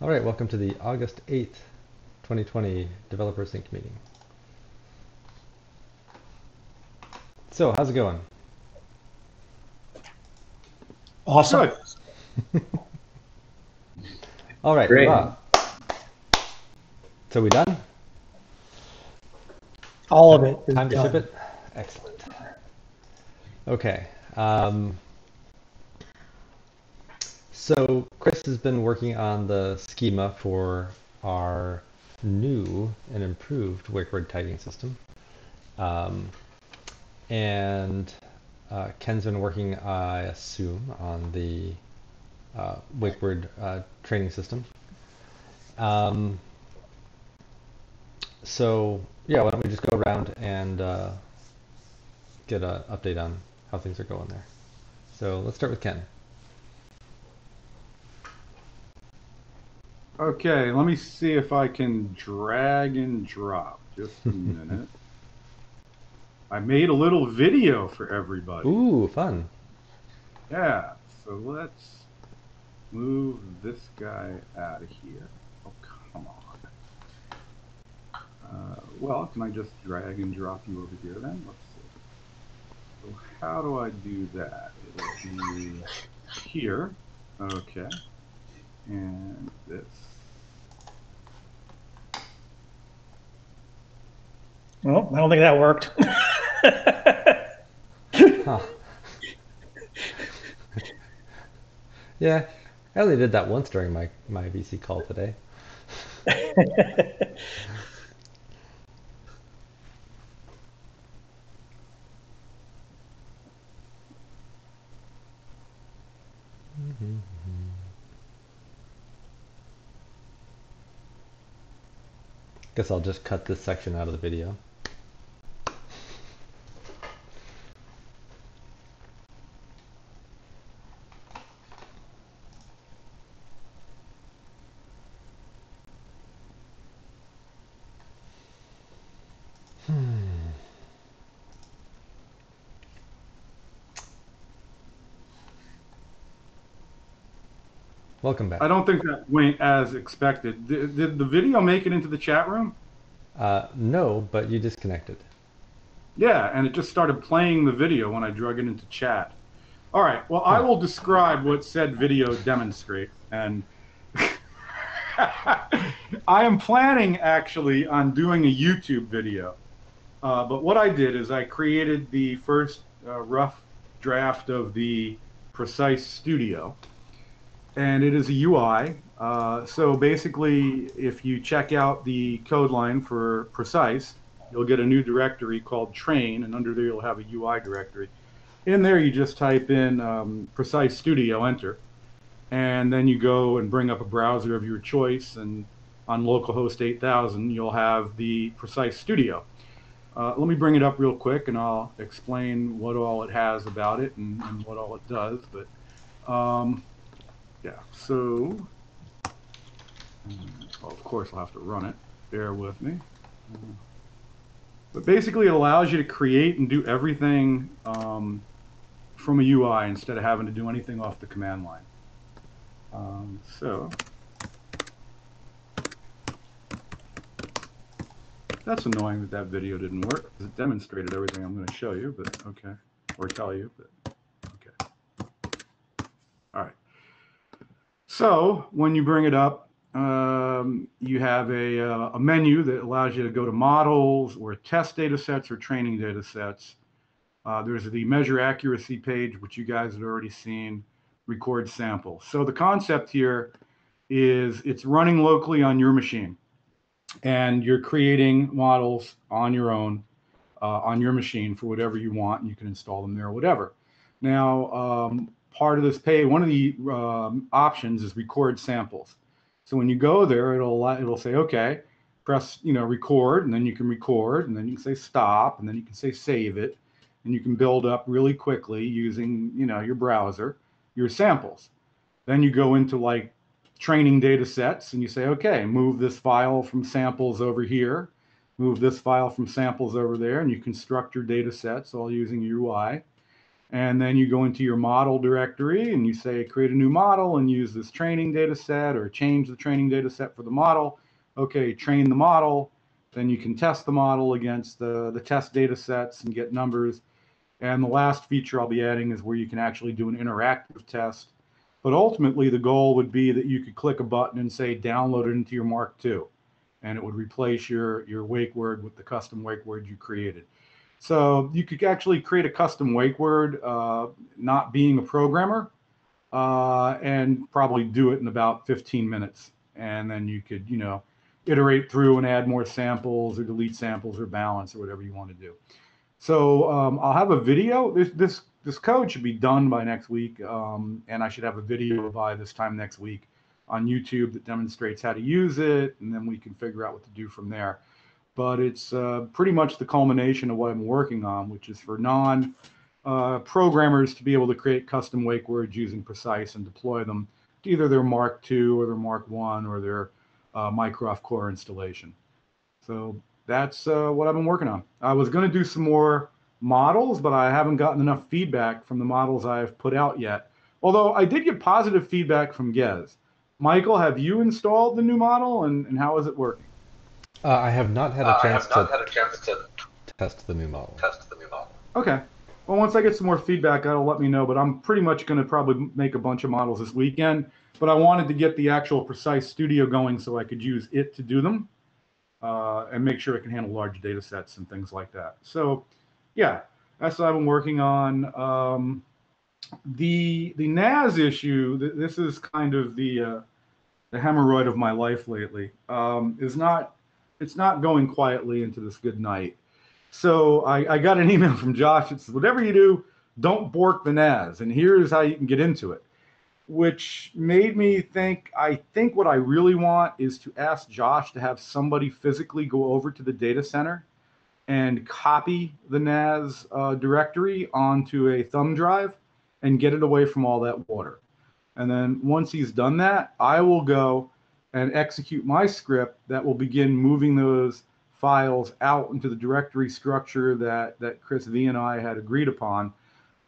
All right, welcome to the August 8th, 2020 Developer Sync meeting. So, how's it going? Awesome. All right, Great. hurrah. So we done? All of it is Time to done. ship it? Excellent. Okay. Um, so Chris has been working on the schema for our new and improved Wakeword tagging system. Um, and uh, Ken's been working, I assume, on the uh, Wakeword uh, training system. Um, so yeah, why don't we just go around and uh, get an update on how things are going there. So let's start with Ken. Okay, let me see if I can drag and drop. Just a minute. I made a little video for everybody. Ooh, fun. Yeah, so let's move this guy out of here. Oh, come on. Uh, well, can I just drag and drop you over here then? Let's see. So how do I do that? It'll be here. Okay. And this. Well, I don't think that worked. Huh. yeah, I only did that once during my, my VC call today. Guess I'll just cut this section out of the video. Welcome back. I don't think that went as expected. Did, did the video make it into the chat room? Uh, no, but you disconnected. Yeah, and it just started playing the video when I drug it into chat. All right, well, I will describe what said video demonstrates. And I am planning actually on doing a YouTube video. Uh, but what I did is I created the first uh, rough draft of the Precise Studio. And it is a UI. Uh, so basically, if you check out the code line for Precise, you'll get a new directory called train, and under there you'll have a UI directory. In there, you just type in um, Precise Studio, enter, and then you go and bring up a browser of your choice, and on localhost 8000, you'll have the Precise Studio. Uh, let me bring it up real quick, and I'll explain what all it has about it and, and what all it does. But um, yeah, so well, of course I'll have to run it. Bear with me. But basically, it allows you to create and do everything um, from a UI instead of having to do anything off the command line. Um, so that's annoying that that video didn't work it demonstrated everything I'm going to show you, but okay, or tell you, but okay. All right. So when you bring it up, um, you have a, uh, a menu that allows you to go to models or test data sets or training data sets. Uh, there's the measure accuracy page, which you guys have already seen, record sample. So the concept here is it's running locally on your machine and you're creating models on your own, uh, on your machine for whatever you want. And you can install them there or whatever. Now, um, part of this pay, one of the um, options is record samples. So when you go there, it'll it'll say, okay, press you know record, and then you can record, and then you can say stop, and then you can say save it, and you can build up really quickly using you know your browser your samples. Then you go into like training data sets, and you say, okay, move this file from samples over here, move this file from samples over there, and you construct your data sets all using UI. And then you go into your model directory and you say, create a new model and use this training data set or change the training data set for the model. Okay, train the model. Then you can test the model against the, the test data sets and get numbers. And the last feature I'll be adding is where you can actually do an interactive test. But ultimately, the goal would be that you could click a button and say, download it into your Mark II. And it would replace your, your wake word with the custom wake word you created. So you could actually create a custom wake word, uh, not being a programmer, uh, and probably do it in about 15 minutes. And then you could, you know, iterate through and add more samples or delete samples or balance or whatever you want to do. So um, I'll have a video. This this this code should be done by next week, um, and I should have a video by this time next week on YouTube that demonstrates how to use it, and then we can figure out what to do from there but it's uh, pretty much the culmination of what I'm working on, which is for non uh, programmers to be able to create custom wake words using Precise and deploy them to either their Mark II or their Mark One or their uh, Mycroft Core installation. So that's uh, what I've been working on. I was going to do some more models, but I haven't gotten enough feedback from the models I've put out yet. Although I did get positive feedback from Gez. Michael, have you installed the new model and, and how is it working? Uh, I have not had a Uh, I chance have not to had a chance to test the new model. test the new model. Okay. Well, once I get some more feedback, that'll let me know. But I'm pretty much going to probably make a bunch of models this weekend. But I wanted to get the actual Precise Studio going so I could use it to do them uh, and make sure it can handle large data sets and things like that. So, yeah, that's what I've been working on. Um, the the NAS issue. th- This is kind of the uh, the hemorrhoid of my life lately. Um, is not it's not going quietly into this good night. So I, I got an email from Josh. It says, whatever you do, don't bork the NAS. And here's how you can get into it, which made me think I think what I really want is to ask Josh to have somebody physically go over to the data center and copy the NAS uh, directory onto a thumb drive and get it away from all that water. And then once he's done that, I will go and execute my script that will begin moving those files out into the directory structure that, that Chris V and I had agreed upon,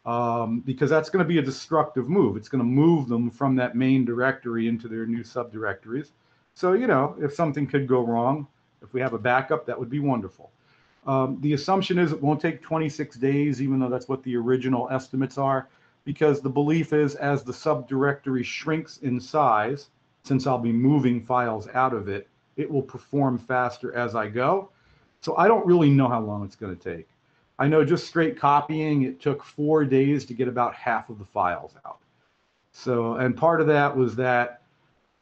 um, because that's going to be a destructive move. It's going to move them from that main directory into their new subdirectories. So, you know, if something could go wrong, if we have a backup, that would be wonderful. Um, the assumption is it won't take 26 days, even though that's what the original estimates are, because the belief is as the subdirectory shrinks in size, since I'll be moving files out of it, it will perform faster as I go. So I don't really know how long it's going to take. I know just straight copying, it took four days to get about half of the files out. So, and part of that was that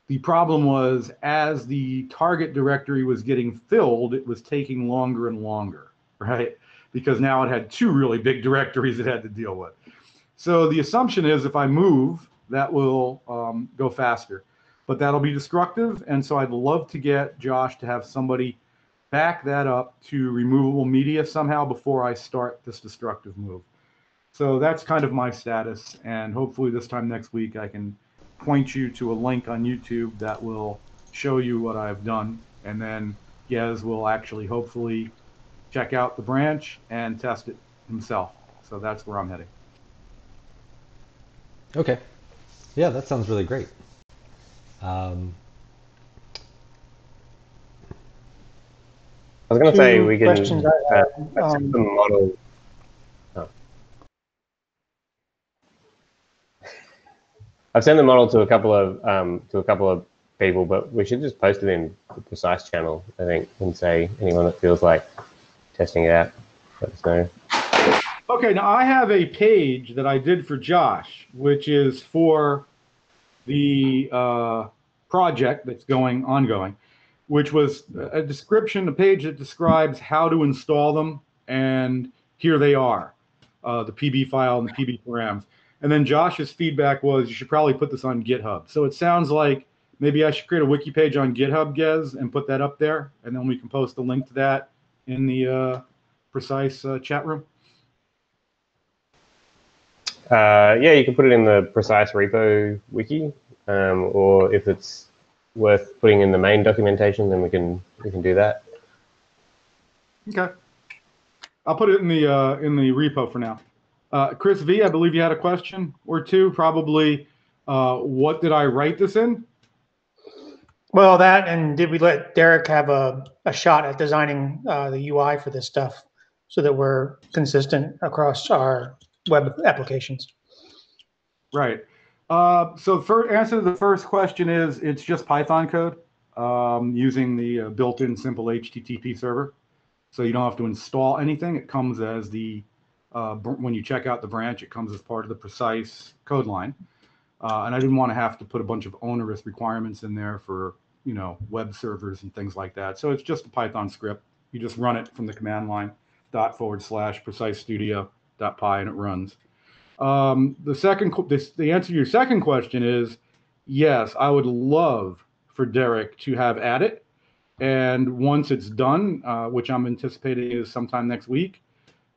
the problem was as the target directory was getting filled, it was taking longer and longer, right? Because now it had two really big directories it had to deal with. So the assumption is if I move, that will um, go faster but that'll be destructive. And so I'd love to get Josh to have somebody back that up to removable media somehow before I start this destructive move. So that's kind of my status. And hopefully this time next week, I can point you to a link on YouTube that will show you what I've done. And then Gez will actually hopefully check out the branch and test it himself. So that's where I'm heading. Okay. Yeah, that sounds really great. Um, I was going to say we can questions I uh, have, um, the model. Oh. I've sent the model to a couple of um, to a couple of people, but we should just post it in the precise channel, I think, and say anyone that feels like testing it out, let us know. Okay, now I have a page that I did for Josh, which is for the uh, project that's going ongoing, which was a description, a page that describes how to install them, and here they are, uh, the PB file and the PB params. And then Josh's feedback was you should probably put this on GitHub. So it sounds like maybe I should create a wiki page on GitHub, Gez, and put that up there, and then we can post a link to that in the uh, precise uh, chat room. Uh, yeah, you can put it in the precise repo wiki, um, or if it's worth putting in the main documentation, then we can we can do that. Okay. I'll put it in the uh, in the repo for now. Uh, Chris V, I believe you had a question or two. Probably, uh, what did I write this in? Well, that and did we let Derek have a, a shot at designing uh, the UI for this stuff so that we're consistent across our web applications? Right. Uh, so, for answer to the first question is it's just Python code um, using the uh, built-in simple HTTP server. So you don't have to install anything. It comes as the uh, when you check out the branch, it comes as part of the precise code line. Uh, and I didn't want to have to put a bunch of onerous requirements in there for you know web servers and things like that. So it's just a Python script. You just run it from the command line dot forward slash precise studio dot py and it runs. Um, the second, this, the answer to your second question is yes, I would love for Derek to have at it. And once it's done, uh, which I'm anticipating is sometime next week,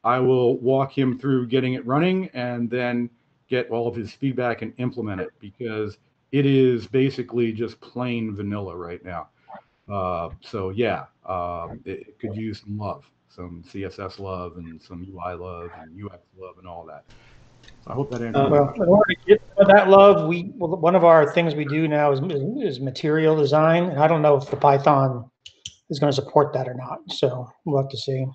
I will walk him through getting it running and then get all of his feedback and implement it because it is basically just plain vanilla right now. Uh, so yeah, um, it, it could use some love, some CSS love and some UI love and UX love and all that. So I hope that answers. Uh, Well, in order to get some of that love, we, well, one of our things we do now is, is material design. And I don't know if the Python is going to support that or not. So we'll have to see.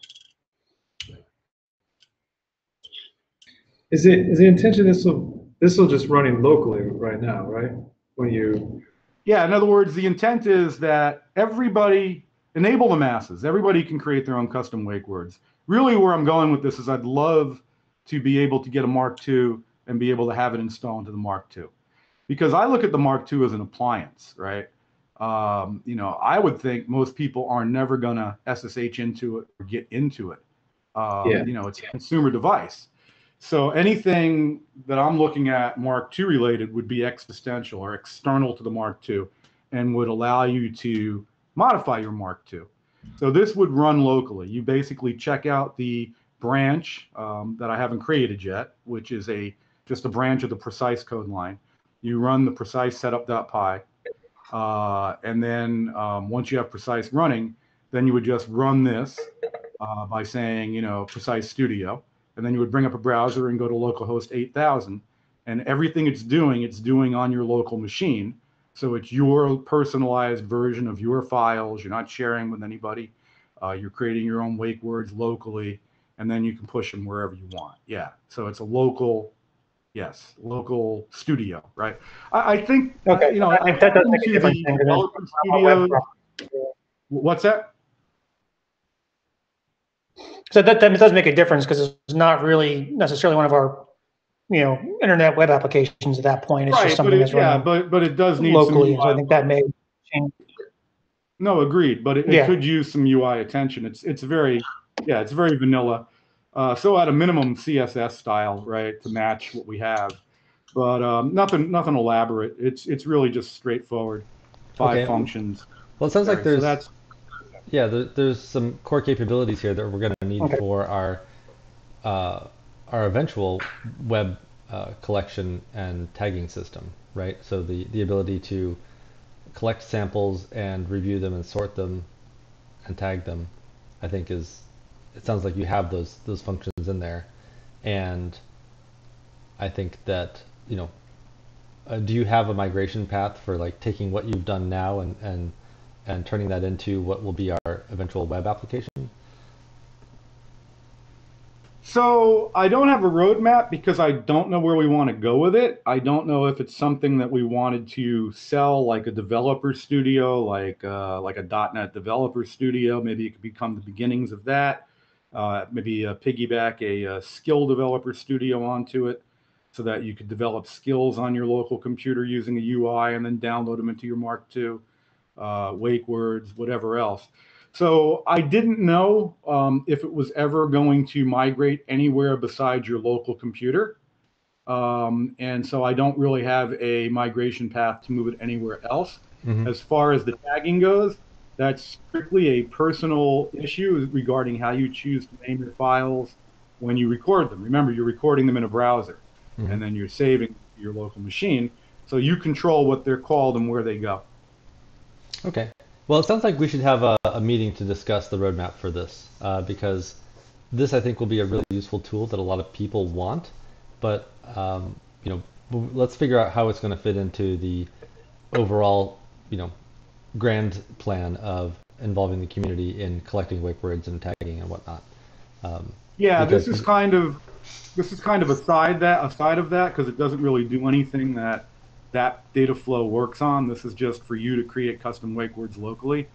Is it, is the intention this will, this will just running locally right now, right? When you, Yeah, in other words, the intent is that everybody enable the masses. Everybody can create their own custom wake words. Really, where I'm going with this is I'd love to be able to get a Mark II and be able to have it installed into the Mark II, because I look at the Mark II as an appliance, right? Um, you know, I would think most people are never gonna SSH into it or get into it. Um, Yeah. You know, it's a consumer device. So anything that I'm looking at Mark II related would be existential or external to the Mark II and would allow you to modify your Mark II. So this would run locally. You basically check out the branch um, that I haven't created yet, which is a just a branch of the precise code line. You run the precise setup.py. Uh, and then um, once you have precise running, then you would just run this uh, by saying, you know, precise studio and then you would bring up a browser and go to localhost 8000 and everything it's doing it's doing on your local machine so it's your personalized version of your files. You're not sharing with anybody. Uh, you're creating your own wake words locally and then you can push them wherever you want. Yeah. So it's a local yes local studio right? I, I think Okay, you know I that does make a difference. the then, 'cause developer Our web studios- what's that? So that, that does make a difference because it's not really necessarily one of our, you know, internet web applications at that point. It's right just something it, that's yeah but but it does need locally. some So I think that may change. No, agreed, but it, it Yeah. could use some UI attention. It's it's very, yeah, it's very vanilla. Uh, so at a minimum, CSS style, right, to match what we have, but um, nothing nothing elaborate. It's it's really just straightforward, five Okay. functions. Well, it sounds like So there's that's yeah, there, there's some core capabilities here that we're going to need Okay. for our uh, our eventual web uh, collection and tagging system, right? So the the ability to collect samples and review them and sort them and tag them, I think is it sounds like you have those those functions in there, and I think that you know, uh, do you have a migration path for like taking what you've done now and and and turning that into what will be our eventual web application? So I don't have a roadmap because I don't know where we want to go with it. I don't know if it's something that we wanted to sell like a developer studio, like uh, like a .NET developer studio. Maybe it could become the beginnings of that. Uh, maybe uh, piggyback a, uh skill developer studio onto it, so that you could develop skills on your local computer using a UI and then download them into your Mark II, uh, wake words, whatever else. So I didn't know um, if it was ever going to migrate anywhere besides your local computer. Um, and so I don't really have a migration path to move it anywhere else. Mhm. As far as the tagging goes, that's strictly a personal issue regarding how you choose to name your files when you record them. Remember, you're recording them in a browser Mhm. and then you're saving your local machine. So you control what they're called and where they go. Okay. Well, it sounds like we should have a, a meeting to discuss the roadmap for this, uh, because this I think will be a really useful tool that a lot of people want, but um, you know, let's figure out how it's going to fit into the overall, you know, grand plan of involving the community in collecting wake words and tagging and whatnot. Um, Yeah, this is kind of this is kind of a side that a side of that because it doesn't really do anything that that data flow works on. This is just for you to create custom wake words locally.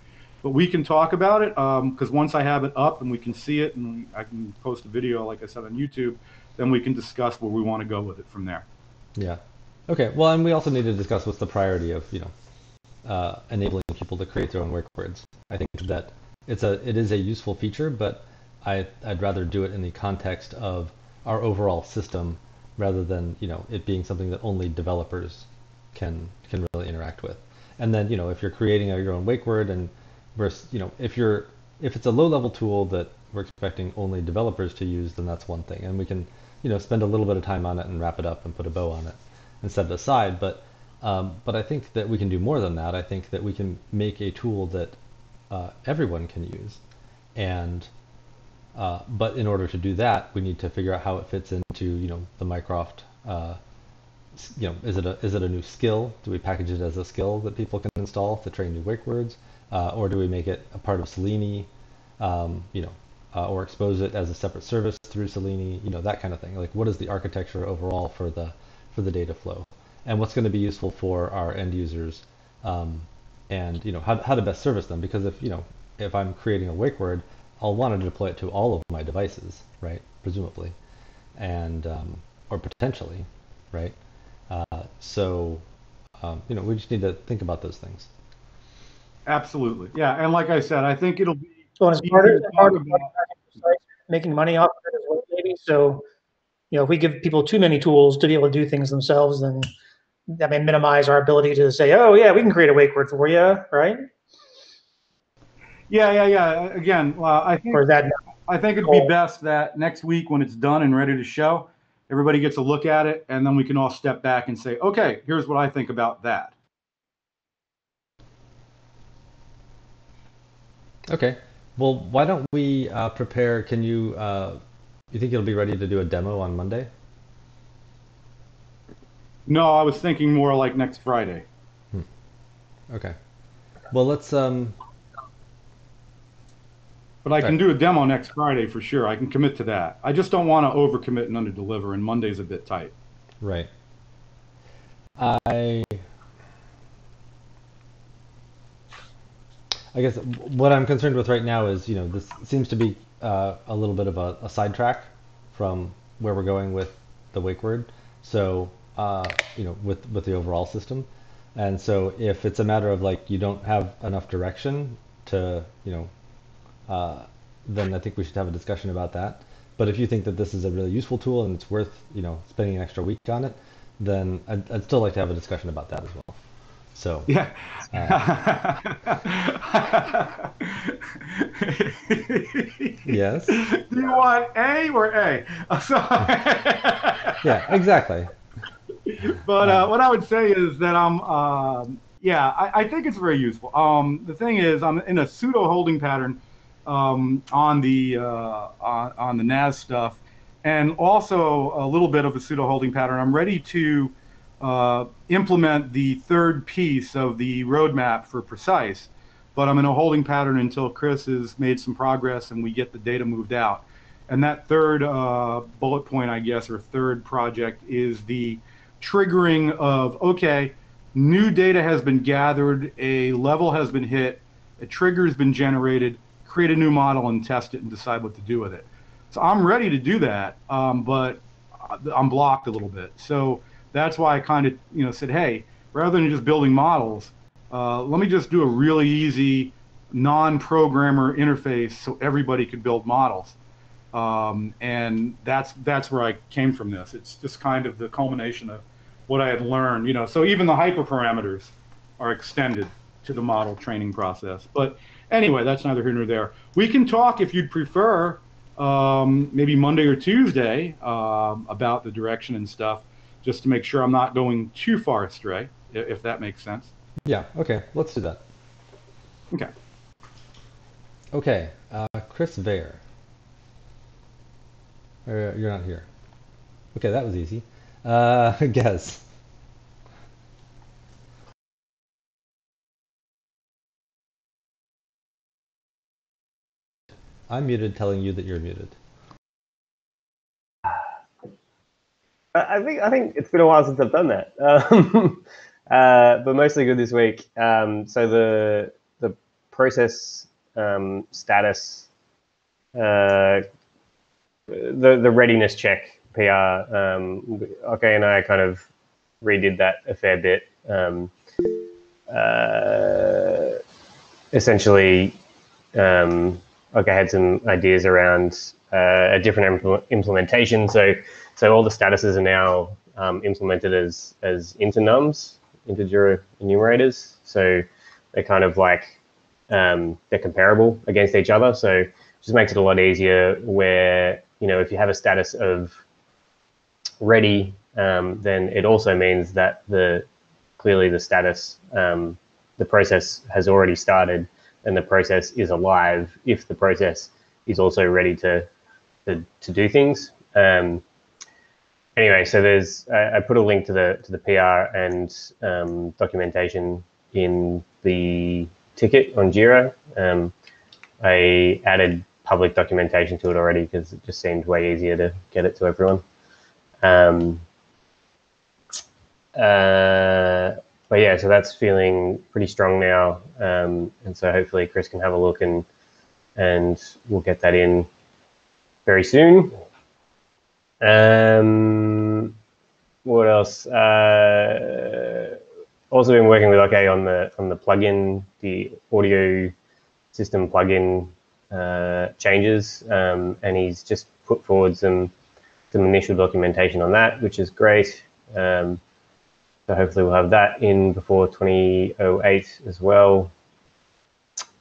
But we can talk about it because once I have it up and we can see it and I can post a video, like I said on YouTube, then we can discuss where we want to go with it from there. Yeah. Okay. Well, and we also need to discuss what's the priority of you know uh, enabling people to create their own wake words. I think that it's a it is a useful feature, but I I'd rather do it in the context of our overall system rather than you know it being something that only developers can can really interact with. And then you know if you're creating a, your own wake word and versus you know if you're if it's a low level tool that we're expecting only developers to use, then that's one thing, and we can you know spend a little bit of time on it and wrap it up and put a bow on it and set it aside. But um, but I think that we can do more than that. I think that we can make a tool that uh, everyone can use, and uh, but in order to do that, we need to figure out how it fits into you know the Mycroft. Uh, you know, is it a is it a new skill? Do we package it as a skill that people can install to train new wake words, uh, or do we make it a part of Selene? Um, you know, uh, or expose it as a separate service through Selene? You know, that kind of thing. Like, what is the architecture overall for the for the data flow, and what's going to be useful for our end users, um, and you know how how to best service them? Because if you know if I'm creating a wake word, I'll want to deploy it to all of my devices, right? Presumably, and um, or potentially, right? Uh, so, um, you know, we just need to think about those things. Absolutely, yeah. And like I said, I think it'll be So it's easy part to of, talk part of about. making money off of it as well, maybe. So, you know, if we give people too many tools to be able to do things themselves, then that may minimize our ability to say, oh yeah, we can create a wake word for you, right? Yeah, yeah, yeah. Again, well, I think Or that I think it'd be best that next week when it's done and ready to show, everybody gets a look at it, and then we can all step back and say, okay, here's what I think about that. Okay. Well, why don't we uh, prepare? Can you? Uh, you think you'll be ready to do a demo on Monday? No, I was thinking more like next Friday. Okay. Well, let's. Um, But I can do a demo next Friday for sure. I can commit to that. I just don't want to overcommit and underdeliver, and Monday's a bit tight. right. I. I guess what I'm concerned with right now is, you know, this seems to be uh, a little bit of a, a sidetrack from where we're going with the wake word. So, uh, you know, with with the overall system, and so if it's a matter of like you don't have enough direction to, you know, uh, then I think we should have a discussion about that. But if you think that this is a really useful tool and it's worth, you know, spending an extra week on it, then I'd, I'd still like to have a discussion about that as well. So, Yeah. yes, Do you want A or A? yeah, exactly. but uh, what I would say is that I'm, um, yeah, I, I think it's very useful. Um, the thing is, I'm in a pseudo holding pattern um, on the uh, on, on the NAS stuff, and also a little bit of a pseudo holding pattern. I'm ready to uh, implement the third piece of the roadmap for Precise, but I'm in a holding pattern until Chris has made some progress and we get the data moved out. And that third uh, bullet point, I guess, or third project is the triggering of okay, new data has been gathered, a level has been hit, a trigger has been generated, create a new model and test it and decide what to do with it. So I'm ready to do that, um, but I'm blocked a little bit. So that's why I kind of you know said, hey, rather than just building models, uh, let me just do a really easy non-programmer interface so everybody could build models. Um, and that's that's where I came from this. It's just kind of the culmination of what I had learned, you know. So even the hyperparameters are extended to the model training process. But anyway, that's neither here nor there. We can talk if you'd prefer, um, maybe Monday or Tuesday, um, about the direction and stuff, just to make sure I'm not going too far astray, if that makes sense. Yeah, okay, let's do that. Okay. Okay, uh, Chris Vare. Or you're not here. Okay, that was easy. Uh, guess. I'm muted, telling you that you're muted. I think I think it's been a while since I've done that, um, uh, but mostly good this week. Um, so the the process um, status, uh, the the readiness check PR. Um, okay, and I kind of redid that a fair bit. Um, uh, essentially, okay, I had some ideas around uh, a different impl- implementation. So so all the statuses are now um, implemented as as IntEnums, integer enumerators. So they're kind of like um, they're comparable against each other. So just makes it a lot easier. Where you know if you have a status of ready, um, then it also means that the clearly the status um, the process has already started and the process is alive if the process is also ready to to, to do things. Um, anyway, so there's I, I, put a link to the to the PR and um, documentation in the ticket on Jira. Um, I added public documentation to it already because it just seemed way easier to get it to everyone. Um, uh, but yeah, so that's feeling pretty strong now, um, and so hopefully Chris can have a look and and we'll get that in very soon. Um, what else? Uh, also been working with Åke on the on the plugin, the audio system plugin uh, changes, um, and he's just put forward some some initial documentation on that, which is great. Um, so hopefully we'll have that in before 2008 as well.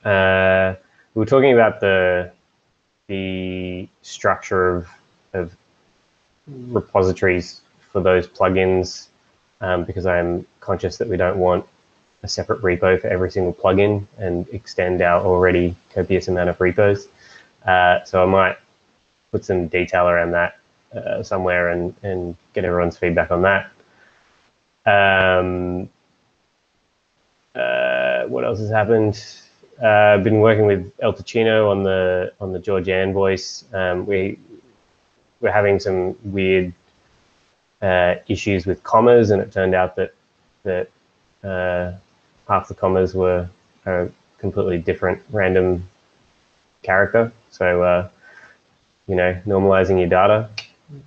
Uh, we were talking about the the structure of, of repositories for those plugins um, because I'm conscious that we don't want a separate repo for every single plugin and extend our already copious amount of repos. Uh, so I might put some detail around that uh, somewhere and, and get everyone's feedback on that. Um, uh, what else has happened? Uh, I've been working with El Ticino on the on the Georgian voice. Um, we we're having some weird uh, issues with commas, and it turned out that that uh, half the commas were a completely different random character. So uh, you know, normalizing your data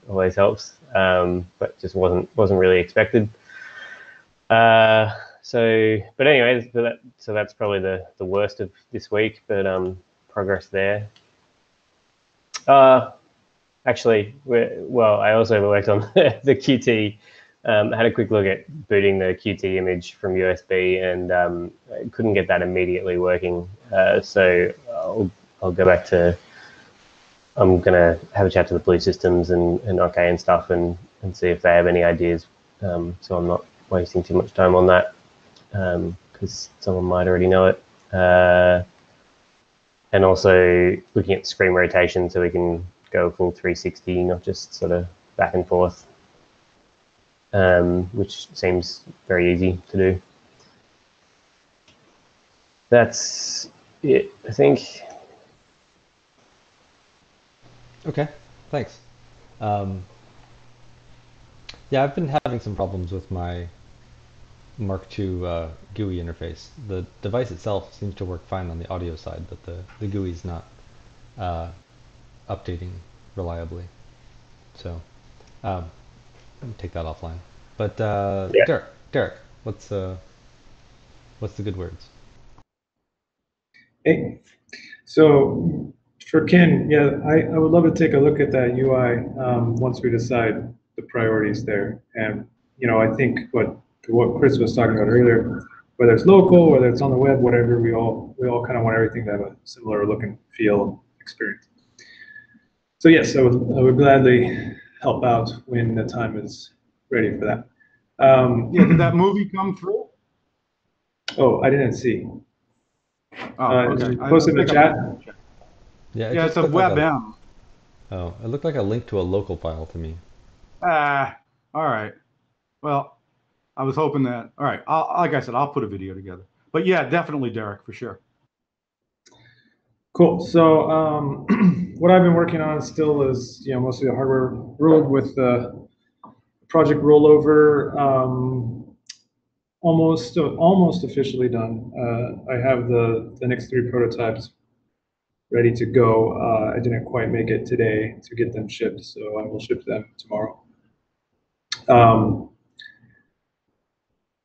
always helps, um, but just wasn't wasn't really expected. Uh, so, but anyway, so, that, so that's probably the, the worst of this week, but um, progress there. Uh, actually, well, I also worked on the QT. Um, I had a quick look at booting the QT image from USB and um, couldn't get that immediately working. Uh, so I'll, I'll go back to, I'm going to have a chat to the Blue Systems and, and Åke and stuff and, and see if they have any ideas. Um, so I'm not wasting too much time on that because um, someone might already know it. Uh, and also looking at screen rotation so we can go full 360, not just sort of back and forth, um, which seems very easy to do. That's it, I think. Okay, thanks. Um, yeah, I've been having some problems with my Mark II uh, GUI interface. The device itself seems to work fine on the audio side, but the, the GUI is not uh, updating reliably. So um, take that offline. But uh, yeah. Derek, Derek, what's uh, what's the good words? Hey, so for Ken, yeah, I, I would love to take a look at that UI um, once we decide the priorities there. And you know, I think what what Chris was talking about earlier, whether it's local, whether it's on the web, whatever, we all we all kind of want everything to have a similar look and feel experience. So yes, I would, I would gladly help out when the time is ready for that. Um, yeah, did that movie come through? Oh, I didn't see. Oh, uh, okay. Post in the chat. Yeah, yeah, it's a WebM. Oh, it looked like a link to a local file to me. Ah, all right. Well, I was hoping that. All right. I'll, like I said, I'll put a video together. But yeah, definitely, Derek, for sure. Cool. So um, what I've been working on still is, you know, mostly the hardware world with the project rollover. Um, almost almost officially done. Uh, I have the the next three prototypes ready to go. Uh, I didn't quite make it today to get them shipped, so I will ship them tomorrow. Um,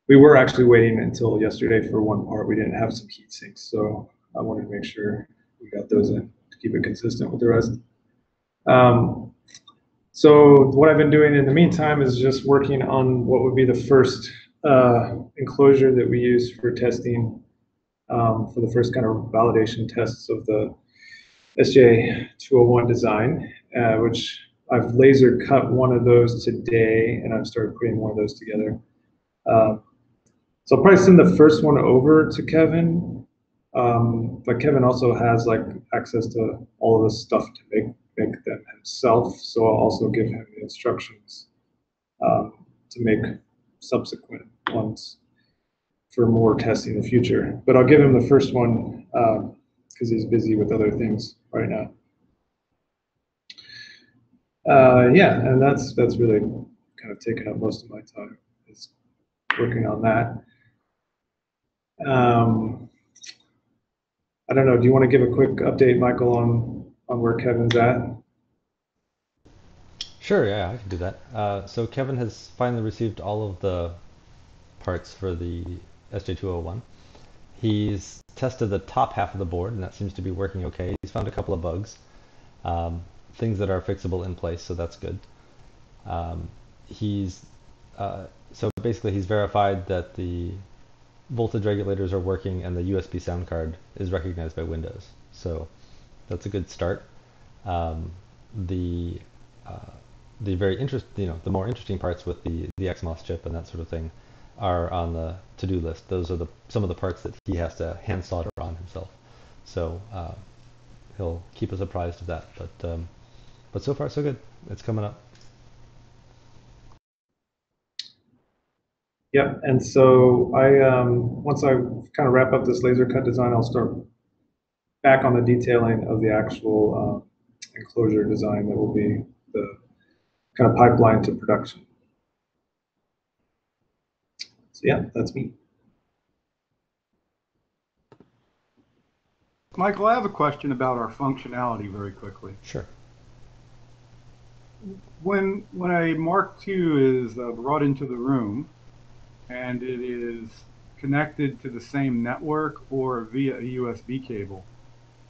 we were actually waiting until yesterday for one part. We didn't have some heat sinks, so I wanted to make sure we got those in to keep it consistent with the rest. Um, so what I've been doing in the meantime is just working on what would be the first uh, enclosure that we use for testing um, for the first kind of validation tests of the SJ201 design, uh, which I've laser cut one of those today, and I've started putting more of those together. Um, so I'll probably send the first one over to Kevin, um, but Kevin also has like access to all of this stuff to make make them himself. So I'll also give him the instructions um, to make subsequent ones for more testing in the future. But I'll give him the first one because um, he's busy with other things right now. Uh, yeah, and that's that's really kind of taken up most of my time is working on that. Um, I don't know. Do you want to give a quick update, Michael, on on where Kevin's at? Sure, yeah, I can do that. Uh, so Kevin has finally received all of the parts for the SJ201. He's tested the top half of the board, and that seems to be working okay. He's found a couple of bugs, um, things that are fixable in place, so that's good. Um, he's uh, so basically he's verified that the voltage regulators are working and the USB sound card is recognized by Windows. So that's a good start. Um, the uh, the very interest, you know, the more interesting parts with the the XMOS chip and that sort of thing are on the to-do list. Those are the some of the parts that he has to hand solder on himself. So uh, he'll keep us apprised of that. But um, but so far so good. It's coming up. Yep. And so I um, once I kind of wrap up this laser cut design, I'll start back on the detailing of the actual uh, enclosure design that will be the kind of pipeline to production. So yeah, that's me. Michael, I have a question about our functionality very quickly. Sure. When when a Mark II is uh, brought into the room and it is connected to the same network or via a USB cable,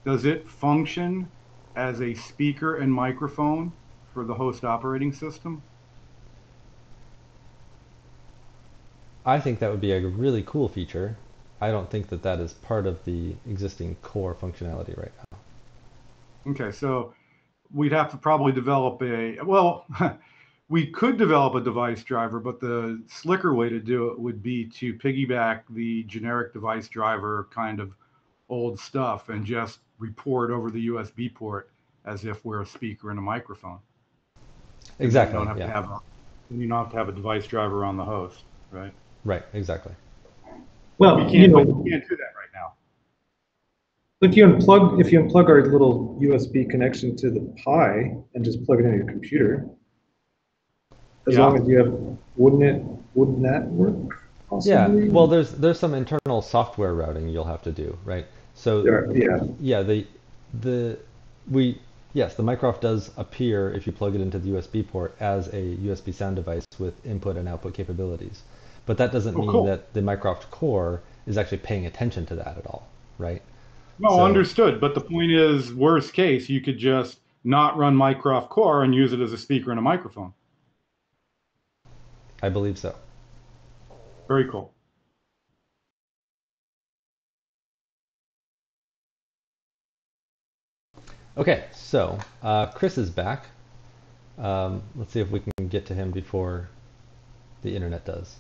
does it function as a speaker and microphone for the host operating system? I think that would be a really cool feature. I don't think that that is part of the existing core functionality right now. Okay, so we'd have to probably develop a, well, we could develop a device driver, but the slicker way to do it would be to piggyback the generic device driver kind of old stuff and just report over the USB port as if we're a speaker and a microphone. Exactly. You don't have yeah. to have a, you don't have to have a device driver on the host, right? Right. Exactly. Well, We you can't, know, we can't do that right now. If you unplug if you unplug our little USB connection to the Pi and just plug it into your computer, as Yeah. long as you have, wouldn't it? Wouldn't that work? Yeah. Well, there's there's some internal software routing you'll have to do, right? So yeah. yeah, the the we yes, the Mycroft does appear if you plug it into the USB port as a USB sound device with input and output capabilities. But that doesn't Oh, mean cool. that the Mycroft core is actually paying attention to that at all, right? No, So- understood. But the point is, worst case, you could just not run Mycroft Core and use it as a speaker and a microphone. I believe so. Very cool. Okay, so uh, Chris is back. Um, let's see if we can get to him before the internet does.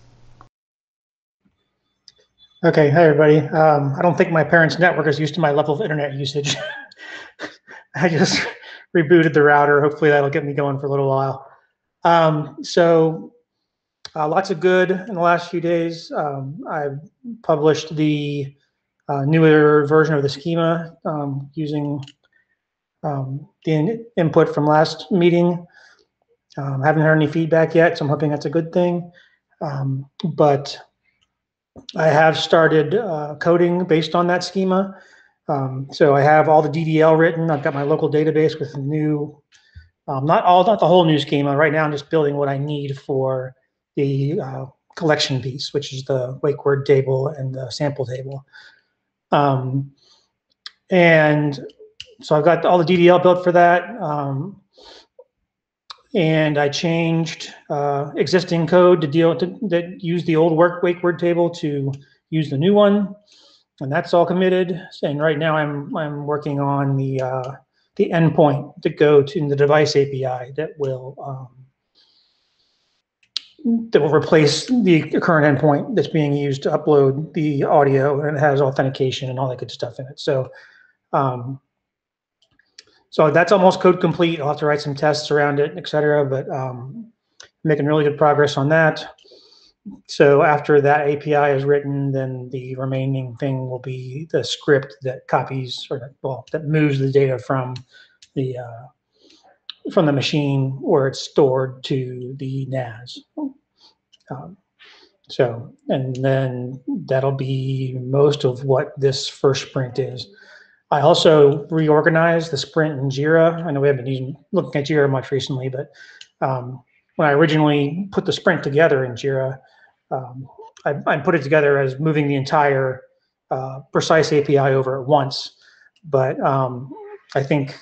Okay, hi everybody. Um, I don't think my parents' network is used to my level of internet usage. I just rebooted the router. Hopefully that'll get me going for a little while. Um, so uh, lots of good in the last few days. Um, I've published the uh, newer version of the schema um, using um, the in- input from last meeting. Um, haven't heard any feedback yet, so I'm hoping that's a good thing. But I have started uh, coding based on that schema. Um, so I have all the DDL written. I've got my local database with new, um, not all, not the whole new schema. Right now, I'm just building what I need for the uh, collection piece, which is the wake word table and the sample table. Um, and so I've got all the DDL built for that. Um, and I changed uh, existing code to deal to that use the old work wake word table to use the new one, and that's all committed. And right now I'm I'm working on the uh, the endpoint to go to the device API that will um, that will replace the current endpoint that's being used to upload the audio and it has authentication and all that good stuff in it. So. Um, so that's almost code complete. I'll have to write some tests around it, et cetera, but um, making really good progress on that. So after that API is written, then the remaining thing will be the script that copies or well that moves the data from the uh, from the machine where it's stored to the NAS. Um, so and then that'll be most of what this first sprint is. I also reorganized the sprint in Jira. I know we haven't been using, looking at Jira much recently, but um, when I originally put the sprint together in Jira, um, I, I, put it together as moving the entire uh, precise API over at once. But um, I think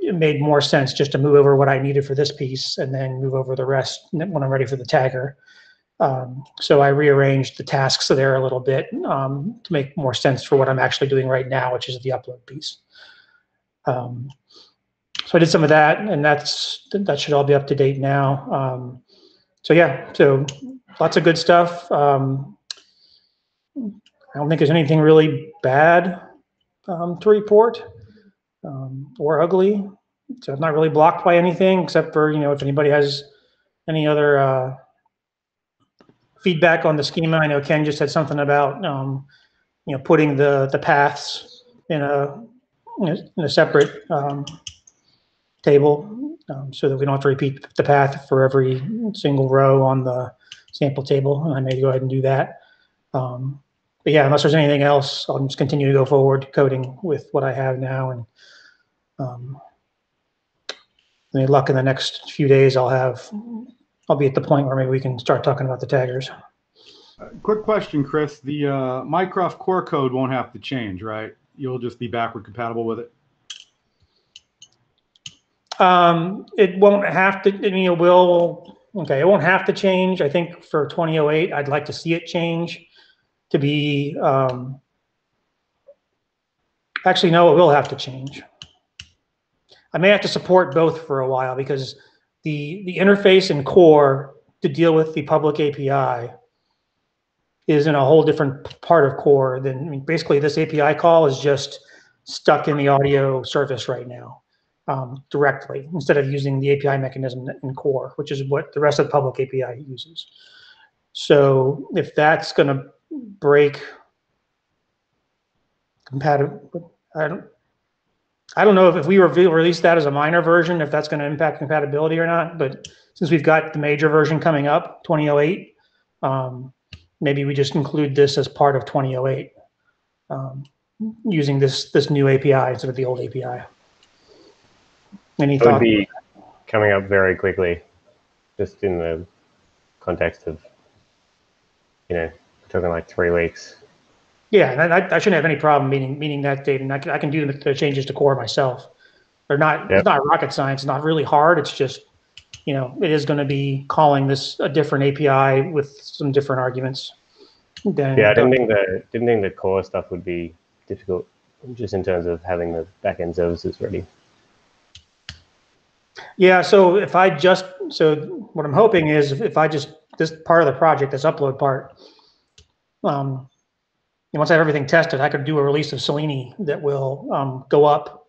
it made more sense just to move over what I needed for this piece and then move over the rest when I'm ready for the tagger. Um, so I rearranged the tasks there a little bit um, to make more sense for what I'm actually doing right now, which is the upload piece. Um, so I did some of that, and that's that should all be up to date now. Um, so yeah, so lots of good stuff. Um, I don't think there's anything really bad um, to report or ugly. So I'm not really blocked by anything except for you know if anybody has any other uh, feedback on the schema. I know Ken just said something about, um, you know, putting the, the paths in a, in a separate um, table um, so that we don't have to repeat the path for every single row on the sample table. And I may go ahead and do that. Um, but yeah, unless there's anything else, I'll just continue to go forward coding with what I have now. And um, any luck in the next few days, I'll have I'll be at the point where maybe we can start talking about the taggers. Uh, quick question, Chris. The uh, Mycroft core code won't have to change, right? You'll just be backward compatible with it. Um, it won't have to. I mean, it will. Okay, it won't have to change. I think for 2008, I'd like to see it change to be. Um, actually, no, it will have to change. I may have to support both for a while because the, the interface and core to deal with the public API is in a whole different part of core than, I mean, basically this API call is just stuck in the audio service right now um, directly instead of using the API mechanism in core, which is what the rest of the public API uses. So if that's going to break compatible, I don't, I don't know if, if we reveal, release that as a minor version, if that's going to impact compatibility or not. But since we've got the major version coming up, 2008, um, maybe we just include this as part of 2008 um, using this this new API instead of the old API. Any It would be coming up very quickly, just in the context of, you know, we're talking like three weeks. Yeah, and I, I shouldn't have any problem meeting meeting that date, and I can I can do the, changes to core myself. They're not Yep. it's not rocket science. It's not really hard. It's just you know it is going to be calling this a different API with some different arguments. Than Yeah, I didn't think the didn't think the core stuff would be difficult, just in terms of having the backend services ready. Yeah, so if I just, so what I'm hoping is if- if I just, this part of the project, this upload part, um, once I have everything tested, I could do a release of Selene that will, um, go up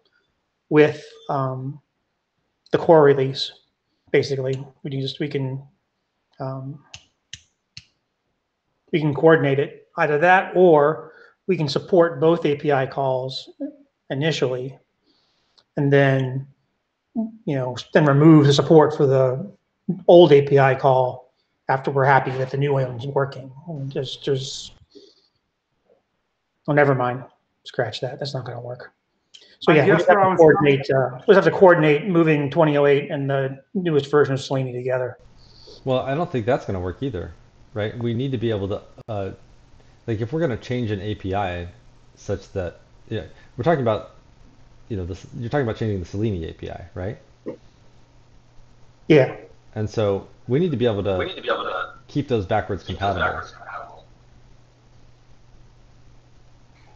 with, um, the core release, basically. We can just, we can, um, we can coordinate it, either that or we can support both API calls initially. And then, you know, then remove the support for the old API call after we're happy that the new one's working. And just, just, oh, never mind. Scratch that. That's not gonna work. So yeah, we guess just have to coordinate, uh, we just have to coordinate moving 2008 and the newest version of Selene together. Well, I don't think that's going to work either, right? We need to be able to, uh, like, if we're going to change an API such that, yeah, we're talking about, you know, this, you're talking about changing the Selene API, right? Yeah, And so we need to be able to We need to be able to keep those backwards keep those compatible. backwards compatible.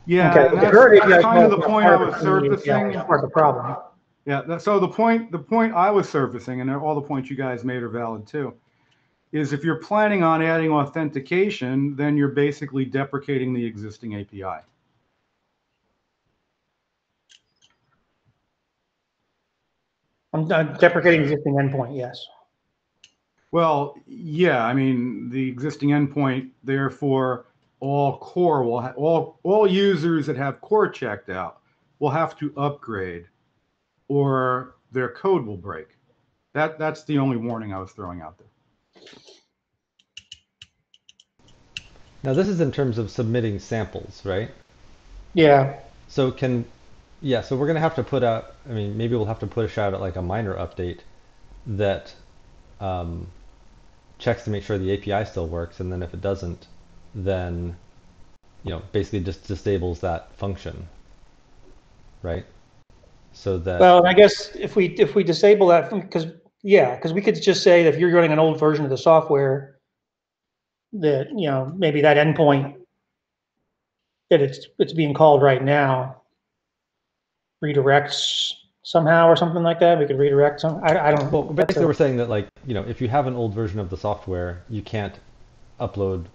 Yeah, okay. but that's, that's kind of the point I part was of the surfacing. That's part of the problem. Yeah, that, so the point, the point I was surfacing, and all the points you guys made are valid too, is if you're planning on adding authentication, then you're basically deprecating the existing API. I'm uh, deprecating existing endpoint, yes. Well, yeah, I mean, the existing endpoint, therefore, all core will, ha- all, all users that have core checked out will have to upgrade or their code will break. That, that's the only warning I was throwing out there. Now, this is in terms of submitting samples, right? Yeah, So can, yeah, so we're gonna have to put out, I mean, maybe we'll have to push out like a minor update that um, checks to make sure the API still works, and then if it doesn't, then, you know, basically just disables that function, right? So that, well, I guess if we, if we disable that, because, yeah, because we could just say that if you're running an old version of the software, that, you know, maybe that endpoint that it's, it's being called right now redirects somehow or something like that. We could redirect some, I, I don't. well, basically a- we're saying that like, you know, if you have an old version of the software, you can't upload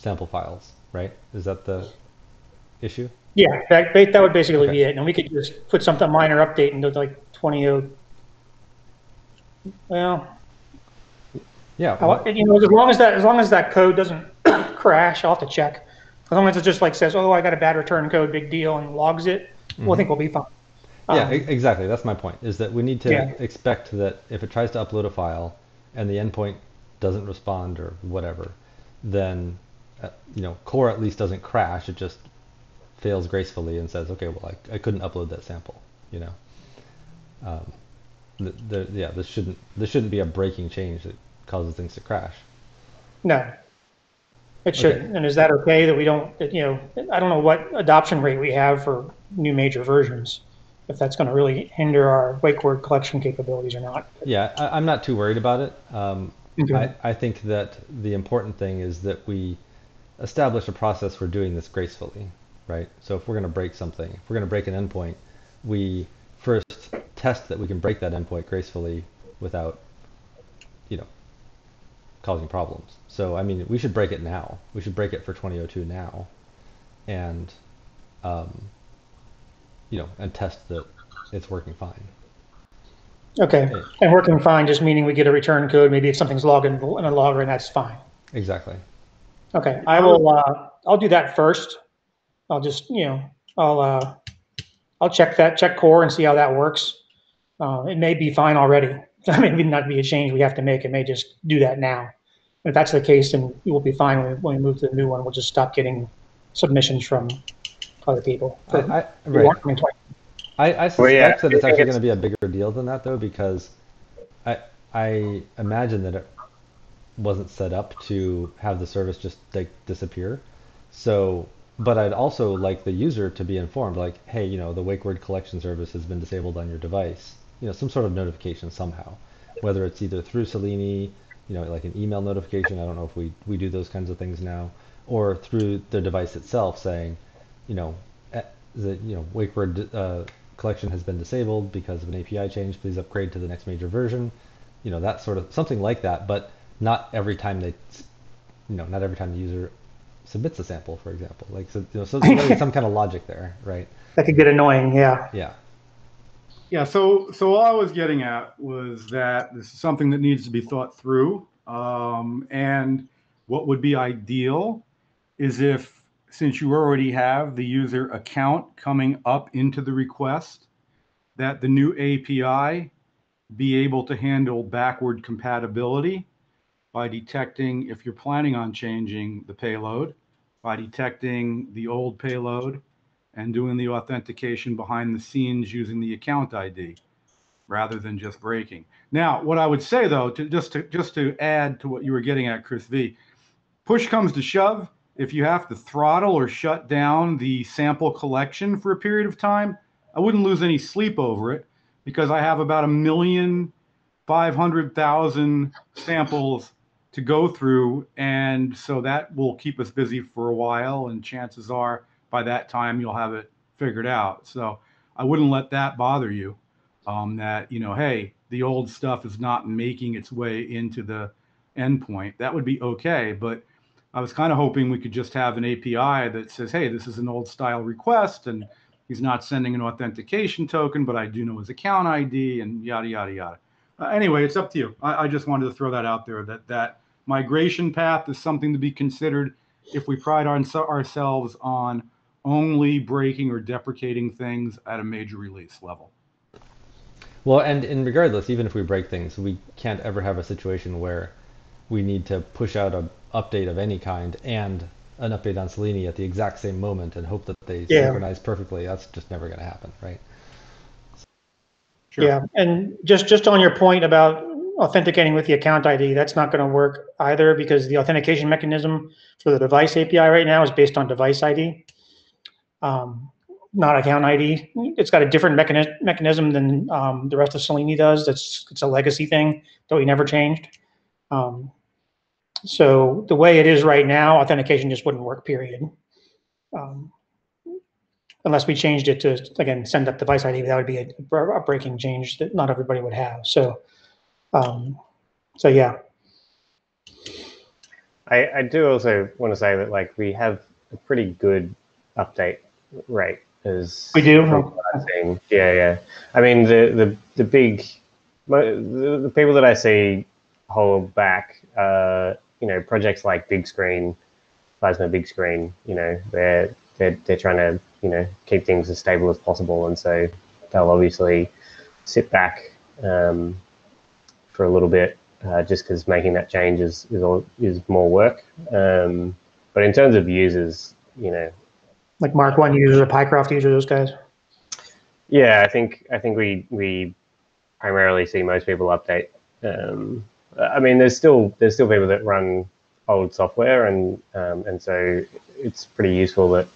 sample files, right? Is that the issue? Yeah, that, that would basically Okay. be it. And we could just put something, minor update into like 20, oh- well, Yeah. Wa- you know, as long as that, as long as that code doesn't crash, I'll have to check. As long as it just like says, oh, I got a bad return code, big deal, and logs it, well, I think we'll be fine. Yeah, Um, e- exactly. That's my point. Is that we need to Yeah. expect that if it tries to upload a file and the endpoint doesn't respond or whatever, then you know core at least doesn't crash. It just fails gracefully and says, okay, well, I, I couldn't upload that sample. You know. Um, the, the, yeah, this shouldn't this shouldn't be a breaking change that causes things to crash. No. It shouldn't. And is that okay that we don't, you know, I don't know what adoption rate we have for new major versions, if that's going to really hinder our wake word collection capabilities or not. Yeah, I, I'm not too worried about it. Um, Okay. I, I think that the important thing is that we establish a process for doing this gracefully, right? So if we're going to break something, if we're going to break an endpoint, we first test that we can break that endpoint gracefully without, you know, causing problems. So I mean, we should break it now. We should break it for 2002 now, and, um, you know, and test that it's working fine. Okay. And working fine, just meaning we get a return code, maybe if something's logged in in a logger and that's fine. Exactly. Okay, I will, uh, I'll do that first. I'll just, you know, I'll, uh, I'll check that, check core and see how that works. Uh, it may be fine already. I mean, it may not be a change we have to make. It may just do that now. If that's the case, then we will be fine when we, when we move to the new one. We'll just stop getting submissions from other people. I, I, right. I mean. I, I suspect Well, yeah, that it's actually it's- going to be a bigger deal than that, though, because I I imagine that it wasn't set up to have the service just like disappear. So, but I'd also like the user to be informed, like, hey, you know, the wake word collection service has been disabled on your device. You know, some sort of notification somehow, whether it's either through Selene, you know, like an email notification. I don't know if we we do those kinds of things now, or through the device itself saying, you know, eh, the you know wake word uh, collection has been disabled because of an API change. Please upgrade to the next major version. You know that sort of something like that, but not every time they, you know, not every time the user submits a sample, for example. Like so, you know, so there's gotta be some kind of logic there, right? That could get annoying, yeah. Yeah. Yeah, so so all I was getting at was that this is something that needs to be thought through. Um, and what would be ideal is if, since you already have the user account coming up into the request, that the new API be able to handle backward compatibility by detecting if you're planning on changing the payload, by detecting the old payload, and doing the authentication behind the scenes using the account ID rather than just breaking. Now, what I would say though, to just to just to add to what you were getting at, Chris V, push comes to shove, if you have to throttle or shut down the sample collection for a period of time, I wouldn't lose any sleep over it because I have about a million five hundred thousand samples to go through, and so that will keep us busy for a while. And chances are, by that time, you'll have it figured out. So I wouldn't let that bother you. Um, that you know, hey, the old stuff is not making its way into the endpoint. That would be okay, but I was kind of hoping we could just have an API that says, hey, this is an old style request, and he's not sending an authentication token, but I do know his account ID, and yada yada yada. Uh, anyway, it's up to you. I, I just wanted to throw that out there that that migration path is something to be considered if we pride our, ourselves on only breaking or deprecating things at a major release level. Well, and in regardless, even if we break things, we can't ever have a situation where we need to push out an update of any kind and an update on Selene at the exact same moment and hope that they Yeah. synchronize perfectly. That's just never going to happen, right? Sure. Yeah, and just, just on your point about authenticating with the account ID, that's not going to work either because the authentication mechanism for the device API right now is based on device ID, um, not account ID. It's got a different mechanism mechanism than um, the rest of Selene does. That's it's a legacy thing that we never changed. Um, so the way it is right now, authentication just wouldn't work. Period. Um, unless we changed it to again send up device ID, that would be a, a breaking change that not everybody would have. So, um, so yeah, I, I do also want to say that like we have a pretty good update rate as we do. from what I'm seeing. Yeah, yeah. I mean the the the big the, the people that I see hold back, uh, you know, projects like Big Screen, Plasma Big Screen. You know, they're they're they're trying to you know keep things as stable as possible, and so they'll obviously sit back um, for a little bit uh, just because making that change is is, all, is more work. Um, but in terms of users, you know, Like Mark One users or Picroft users, those guys. yeah, I think I think we we primarily see most people update. Um, I mean, there's still there's still people that run old software, and um, and so it's pretty useful that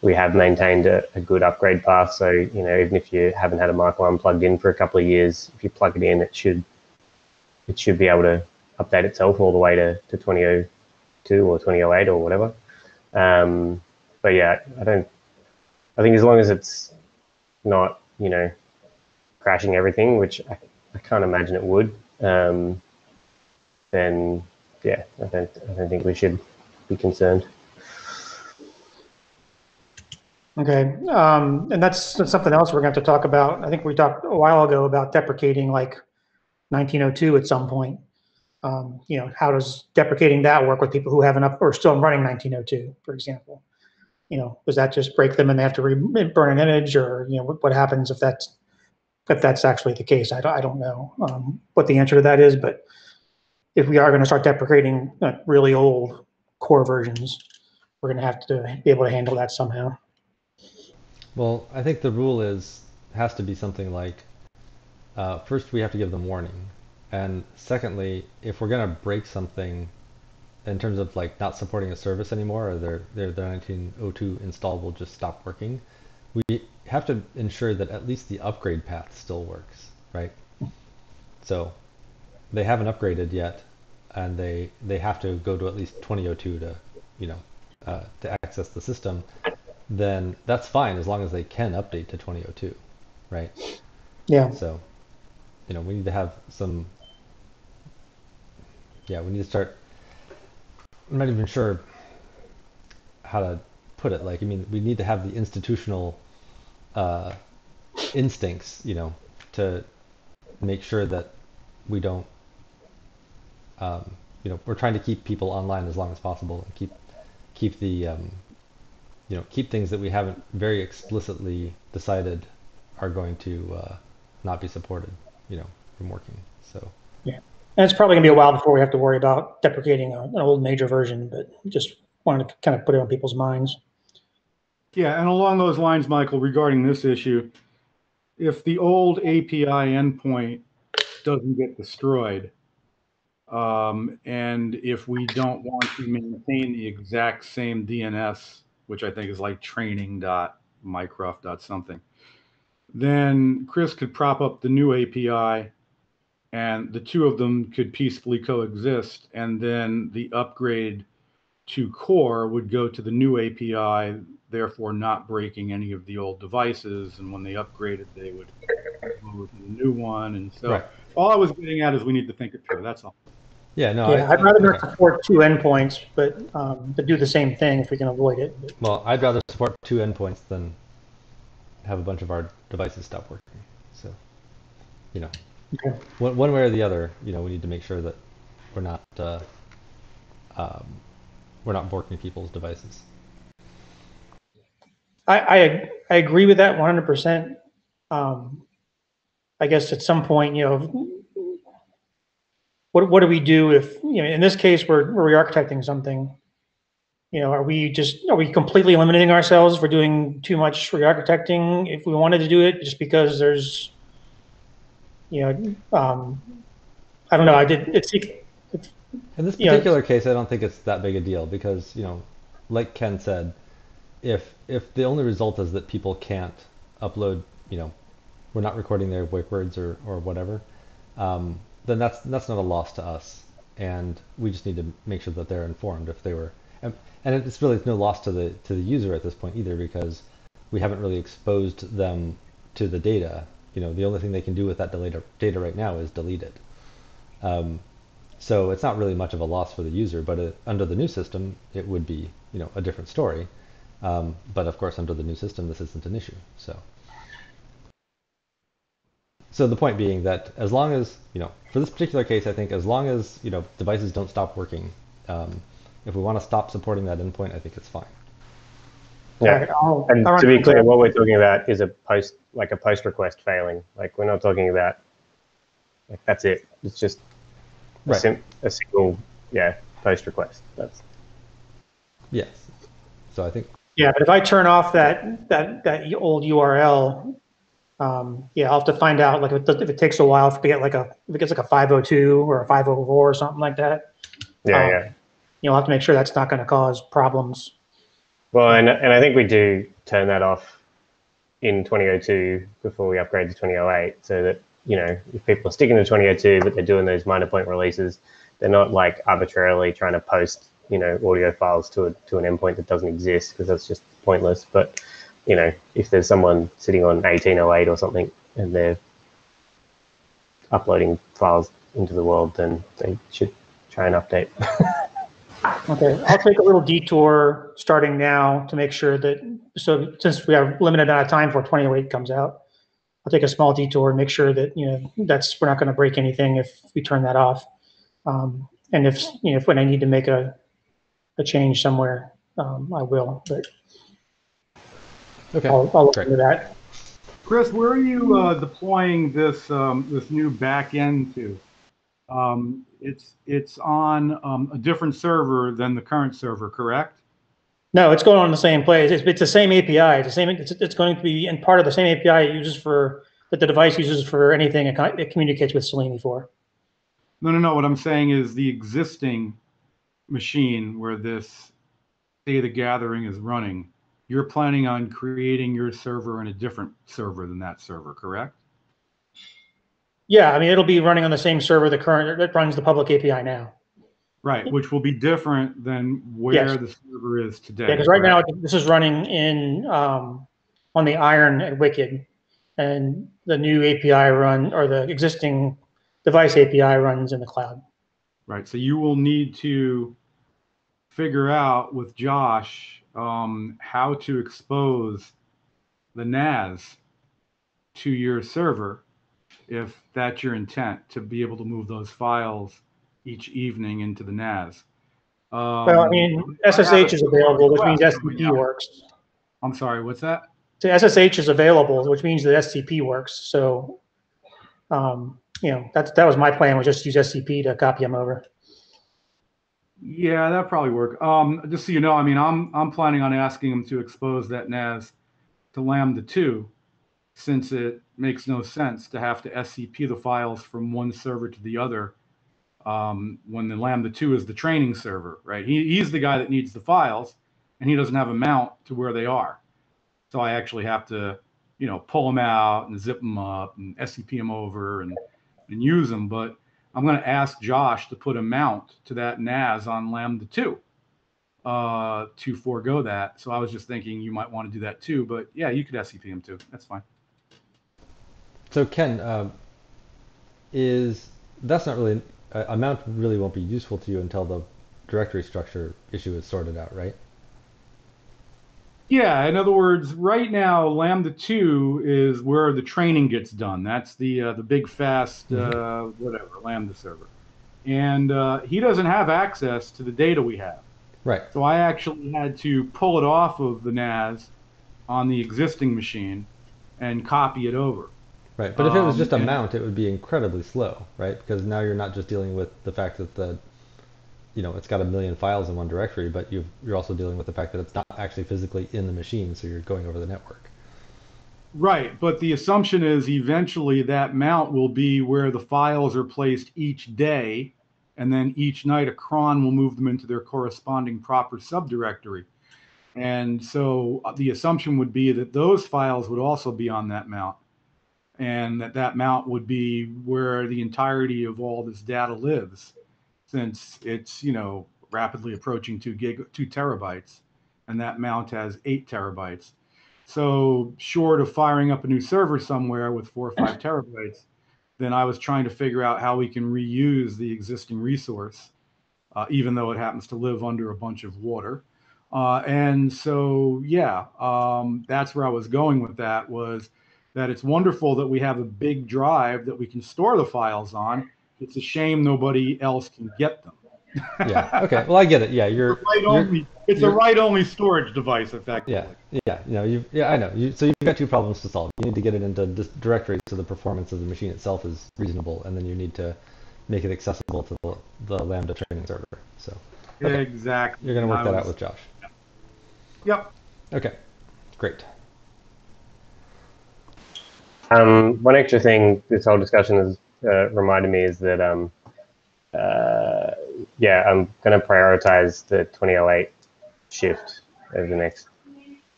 we have maintained a, a good upgrade path. So you know, even if you haven't had a Mark One plugged in for a couple of years, if you plug it in, it should it should be able to update itself all the way to, to 2002 or 2008 or whatever. Um, but yeah, I don't. I think as long as it's not, you know, crashing everything, which I, I can't imagine it would, um, then yeah, I don't. I don't think we should be concerned. Okay, um, and that's, that's something else we're going to have to talk about. I think we talked a while ago about deprecating like 1902 at some point. Um, you know, how does deprecating that work with people who have enough or still running 1902, for example? You know, does that just break them and they have to burn an image, or you know, what, what happens if that's if that's actually the case? I don't, I don't know um, what the answer to that is, but if we are going to start deprecating uh, really old core versions, we're going to have to be able to handle that somehow. Well, I think the rule is has to be something like uh, first we have to give them warning, and secondly, if we're gonna break something in terms of like not supporting a service anymore, or their their, their 1902 install will just stop working, we have to ensure that at least the upgrade path still works, right? So they haven't upgraded yet, and they they have to go to at least 2002 to you know uh, to access the system then that's fine as long as they can update to 2002, right? Yeah. So, you know, we need to have some. Yeah, we need to start. I'm not even sure how to put it. Like, I mean, we need to have the institutional uh, instincts, you know, to make sure that we don't, um, you know, we're trying to keep people online as long as possible and keep keep the, um, you know, keep things that we haven't very explicitly decided are going to uh, not be supported, you know, from working. So. Yeah, and it's probably gonna be a while before we have to worry about deprecating a- an old major version, but just wanted to kind of put it on people's minds. Yeah, and along those lines, Michael, regarding this issue, if the old API endpoint doesn't get destroyed, um, and if we don't want to maintain the exact same DNS, which I think is like training dot mycroft dot something, then Chris could prop up the new API and the two of them could peacefully coexist. And then the upgrade to core would go to the new API, therefore not breaking any of the old devices. And when they upgraded, they would move to the new one. And so Right. all I was getting at is we need to think it through. That's all. Yeah, no. Yeah, I, I'd rather not okay. support two endpoints, but, um, but do the same thing if we can avoid it. Well, I'd rather support two endpoints than have a bunch of our devices stop working. So, you know, Okay. one, one way or the other, you know, we need to make sure that we're not uh, um, we're not borking people's devices. I, I, I agree with that one hundred percent. Um, I guess at some point, you know, what, what do we do if, you know, in this case, we're, we're re-architecting something. You know, are we just, are we completely limiting ourselves for doing too much re-architecting if we wanted to do it just because there's, you know, um, I don't know, I did, it's, In this particular case, I don't think it's that big a deal because, you know, like Ken said, if if the only result is that people can't upload, you know, we're not recording their wake words or, or whatever, um, then that's that's not a loss to us, and we just need to make sure that they're informed if they were, and, it's really no loss to the to the user at this point either because we haven't really exposed them to the data. You know, the only thing they can do with that data data right now is delete it. Um, so it's not really much of a loss for the user, but uh under the new system, it would be, you know, a different story. Um, but of course, under the new system, this isn't an issue. So, so the point being that as long as, you know, for this particular case, I think as long as, you know, devices don't stop working, um, if we want to stop supporting that endpoint, I think it's fine. Yeah. I'll- And I'll to be clear, what we're talking about is a post, like a post request failing. Like we're not talking about, like that's it. It's just a, Right. sim- a single, yeah, post request. That's Yes. So I think, Yeah, but if I turn off that, that, that old URL, um, yeah, I'll have to find out, like, if it, if it takes a while to get like a, if it gets like a five oh two or a five oh four or something like that, yeah, Um, yeah. You'll have to make sure that's not gonna cause problems. Well, and and I think we do turn that off in 2002 before we upgrade to 2008, so that you know if people are sticking to 2002 but they're doing those minor point releases, they're not like arbitrarily trying to post you know audio files to a, to an endpoint that doesn't exist because that's just pointless. But you know if there's someone sitting on 1808 or something and they're uploading files into the world, then they should try and update. Okay, I'll take a little detour starting now to make sure that, so since we have limited amount of time before 2008 comes out, I'll take a small detour and make sure that, you know, that's, we're not gonna break anything if we turn that off. Um, and if, you know, if when I need to make a, a change somewhere, um, I will, but okay. I'll, I'll look great. into that. Chris, where are you uh, deploying this um, this new back end to? Um, it's it's on um, a different server than the current server, correct? No, it's going on the same place. It's, it's the same API. It's the same, it's, it's going to be in part of the same API it uses for, that the device uses for anything it, it communicates with Selene for. No, no, no. What I'm saying is the existing machine where this data gathering is running. You're planning on creating your server in a different server than that server, correct? Yeah, I mean, it'll be running on the same server the current, that runs the public API now. Right, which will be different than where Yes. the server is today. Yeah, because right now, this is running in, um, on the Iron at Wicked. And the new API run, or the existing device API runs in the cloud. Right. So you will need to figure out with Josh um, how to expose the NAS to your server if that's your intent to be able to move those files each evening into the NAS. Well, I Um, mean, I SSH is available, which means out. works. I'm sorry, what's that? So SSH is available, which means that SCP works. So, um, you know, that's, that was my plan, was just use SCP to copy them over. Yeah, that probably work. Um, just so you know, I mean, I'm I'm planning on asking them to expose that NAS to Lambda 2, since it makes no sense to have to SCP the files from one server to the other um, when the Lambda 2 is the training server, right? He, he's the guy that needs the files, and he doesn't have a mount to where they are. So I actually have to, you know, pull them out and zip them up and SCP them over and and use them. But I'm going to ask Josh to put a mount to that NAS on Lambda 2 uh, to forego that. So I was just thinking you might want to do that too. But yeah, you could SCP him too. That's fine. So Ken, um, is that's not really a, a mount really won't be useful to you until the directory structure issue is sorted out, right? Yeah, in other words, right now Lambda 2 is where the training gets done. That's the uh, the big fast uh, whatever Lambda server, and uh, he doesn't have access to the data we have. Right. So I actually had to pull it off of the NAS on the existing machine and copy it over. Right. But if it was Um, just a and- mount, it would be incredibly slow, right? Because now you're not just dealing with the fact that the, you know, it's got a million files in one directory, but you you're also dealing with the fact that it's not actually physically in the machine, so you're going over the network. Right, but the assumption is eventually that mount will be where the files are placed each day, and then each night a cron will move them into their corresponding proper subdirectory. And so uh, the assumption would be that those files would also be on that mount, and that that mount would be where the entirety of all this data lives, since it's you know rapidly approaching two gig, two terabytes, and that mount has eight terabytes. So short of firing up a new server somewhere with four or five terabytes, then I was trying to figure out how we can reuse the existing resource, uh, even though it happens to live under a bunch of water. Uh, and so, yeah, um, that's where I was going with that was that it's wonderful that we have a big drive that we can store the files on. It's a shame nobody else can get them. Yeah. Okay. Well, I get it. Yeah. You're. Right you're- only, it's a you're- write-only storage device, effectively. Yeah. Yeah. You know. You. Yeah. I know. You. So you've got two problems to solve. You need to get it into this directory so the performance of the machine itself is reasonable, and then you need to make it accessible to the, the Lambda training server. So Okay. Exactly. you're gonna work I that out with Josh. Yep. Okay. Great. Um, one extra thing this whole discussion has uh, reminded me is that, um, uh, yeah, I'm going to prioritize the 2008 shift over the next,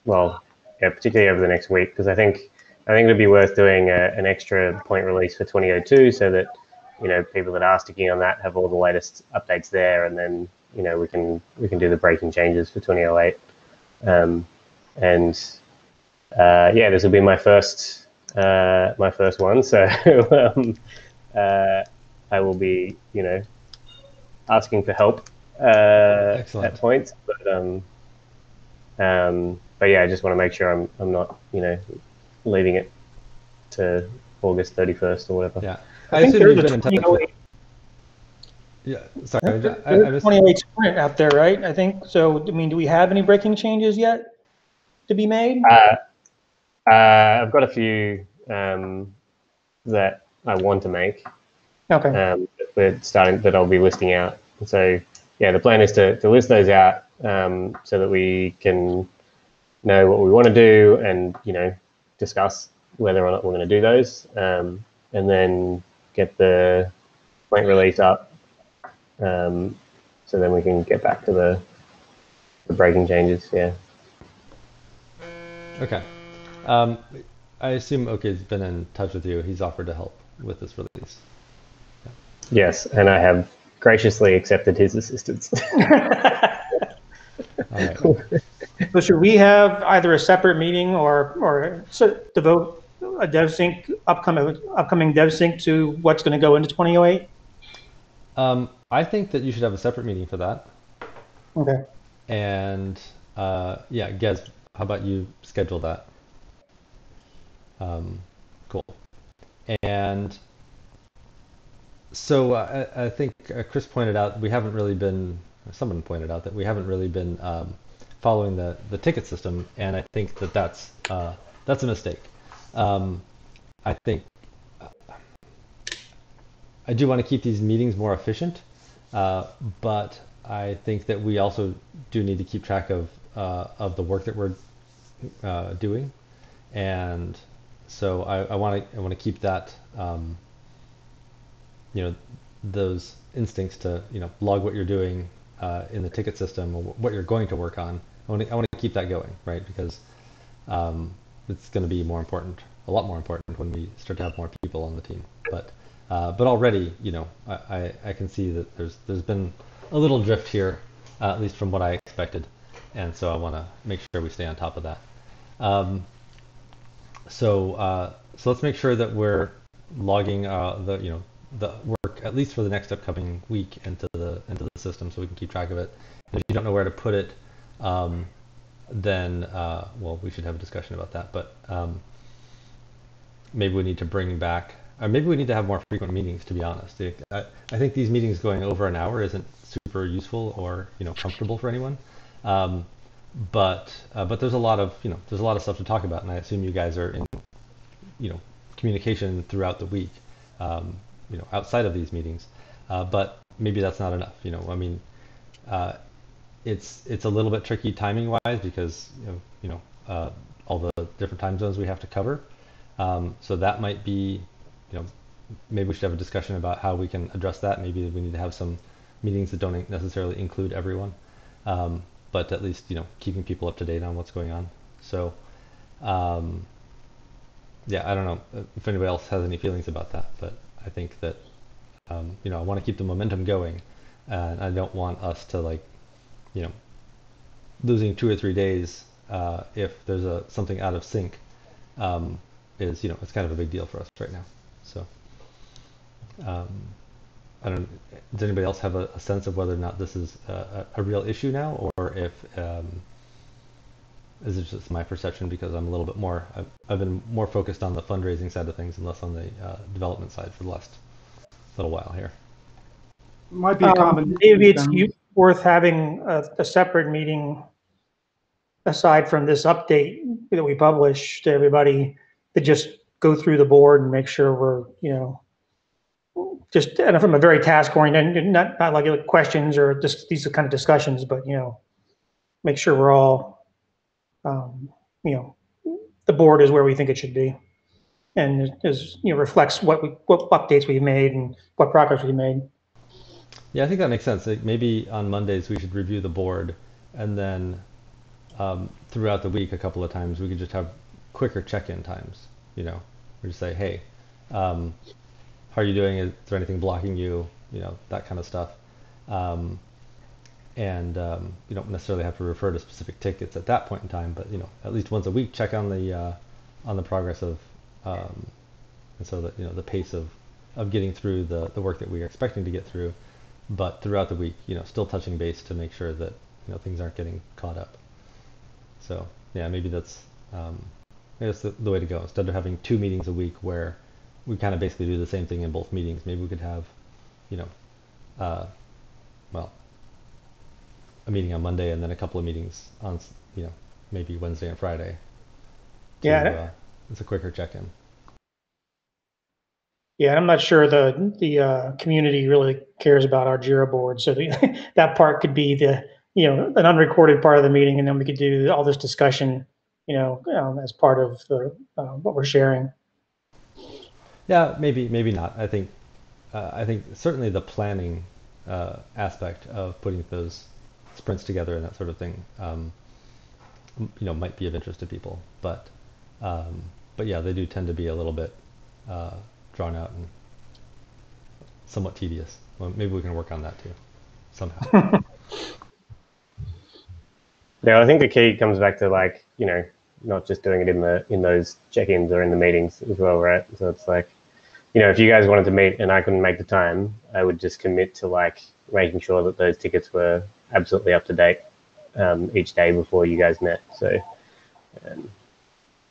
well, yeah, particularly over the next week, because I think I think it'd be worth doing a, an extra point release for 2002 so that you know people that are sticking on that have all the latest updates there, and then you know we can we can do the breaking changes for 2008. Um, and uh, yeah, this will be my first uh, my first one, so um, uh, I will be you know asking for help uh, at points, but um, um, but yeah, I just want to make sure I'm I'm not you know leaving it to August 31st or whatever. Yeah. I I, think assume there's a been in touch with. 2008 Yeah. Sorry. I, There's I, I a just. 28 sprint out there, right? I think, so, I mean, do we have any breaking changes yet to be made? Uh, uh, I've got a few um, that I want to make. Okay, um, that we're starting that I'll be listing out. So yeah, the plan is to, to list those out um, so that we can know what we want to do and you know discuss whether or not we're going to do those, um, and then get the point release up. Um, so then we can get back to the the breaking changes. Yeah. Okay. Um, I assume Åke's been in touch with you. He's offered to help with this release. Yes, and I have graciously accepted his assistance. All right. so should we have either a separate meeting or, or so devote a DevSync, upcoming, upcoming DevSync to what's going to go into 2008? Um, I think that you should have a separate meeting for that. Okay, And uh, yeah, Gez, how about you schedule that? Um, cool. and so uh, I, think uh, Chris pointed out we haven't really been. Someone pointed out that we haven't really been um, following the, the ticket system, and I think that that's uh, that's a mistake. Um, I think I do want to keep these meetings more efficient, uh, but I think that we also do need to keep track of uh, of the work that we're doing, and so I want to I want to keep that um, you know those instincts to you know log what you're doing uh, in the ticket system or what you're going to work on. I want to I want to keep that going, right? Because um, it's going to be more important, a lot more important when we start to have more people on the team. But uh, but already, you know, I, I, I, can see that there's there's been a little drift here, uh, at least from what I expected, and so I want to make sure we stay on top of that. Um, so uh, so let's make sure that we're logging uh, the you know the work at least for the next upcoming week into the into the system, so we can keep track of it. If you don't know where to put it, um, then uh, well, we should have a discussion about that. But um, maybe we need to bring back or maybe we need to have more frequent meetings. To be honest, I, I think these meetings going over an hour isn't super useful or you know comfortable for anyone. Um, but uh, but there's a lot of you know there's a lot of stuff to talk about, and I assume you guys are in you know communication throughout the week, um, you know outside of these meetings. Uh, but maybe that's not enough. You know, I mean, uh, it's it's a little bit tricky timing wise because you know, you know uh, all the different time zones we have to cover. Um, so that might be you know, maybe we should have a discussion about how we can address that. Maybe we need to have some meetings that don't necessarily include everyone, um, but at least you know keeping people up to date on what's going on. So, um, yeah, I don't know if anybody else has any feelings about that, but I think that um, you know I want to keep the momentum going, and I don't want us to like, you know, losing two or three days uh, if there's a something out of sync um, is you know it's kind of a big deal for us right now. So, um, I don't. Does anybody else have a, a, sense of whether or not this is a, a real issue now, or if um, is it just my perception because I'm a little bit more. I've, I've, been more focused on the fundraising side of things and less on the uh, development side for the last little while here. Might be a um, Maybe it's worth having a, a separate meeting aside from this update that we publish to everybody to just go through the board and make sure we're, you know, just and from a very task oriented, not, not like questions or just these are kind of discussions, but you know, make sure we're all, um, you know, the board is where we think it should be, and is you know reflects what we what updates we've made and what progress we made. Yeah, I think that makes sense. Like maybe on Mondays we should review the board, and then um, throughout the week, a couple of times we could just have quicker check-in times you know, we just say, hey, um, how are you doing? Is there anything blocking you? You know, that kind of stuff. Um, and um, you don't necessarily have to refer to specific tickets at that point in time, but you know, at least once a week, check on the uh, on the progress of, um, and so that you know the pace of of getting through the the work that we are expecting to get through, but throughout the week, you know, still touching base to make sure that you know things aren't getting caught up. So yeah, maybe that's um, that's the, the way to go. Instead of having two meetings a week where we kind of basically do the same thing in both meetings, maybe we could have, you know, uh, well, a meeting on Monday and then a couple of meetings on, you know, maybe Wednesday and Friday. To, yeah. Uh, it's a quicker check-in. Yeah, I'm not sure the the uh, community really cares about our Jira board, so the, that part could be the you know an unrecorded part of the meeting, and then we could do all this discussion you know, um, as part of the uh, what we're sharing. Yeah, maybe maybe not. I think uh, I think certainly the planning uh, aspect of putting those sprints together and that sort of thing, um, you know, might be of interest to people. But um, but yeah, they do tend to be a little bit uh, drawn out and somewhat tedious. Well, maybe we can work on that too somehow. yeah, I think the key comes back to like you know not just doing it in the in those check-ins or in the meetings as well, right? So it's like, you know, if you guys wanted to meet and I couldn't make the time, I would just commit to like making sure that those tickets were absolutely up to date um, each day before you guys met. So, um,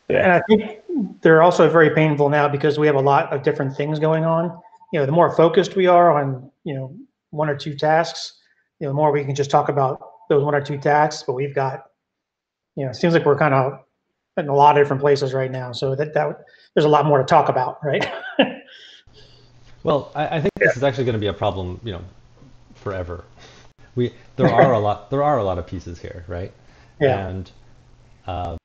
yeah. And I think they're also very painful now because we have a lot of different things going on. You know, the more focused we are on, you know, one or two tasks, you know, the more we can just talk about those one or two tasks, but we've got, you know, it seems like we're kind of in a lot of different places right now. So that, that, there's a lot more to talk about, right? Well, I, I think this is actually going to be a problem, you know, forever. We there are a lot there are a lot of pieces here, right? Yeah. And um,